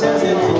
先先停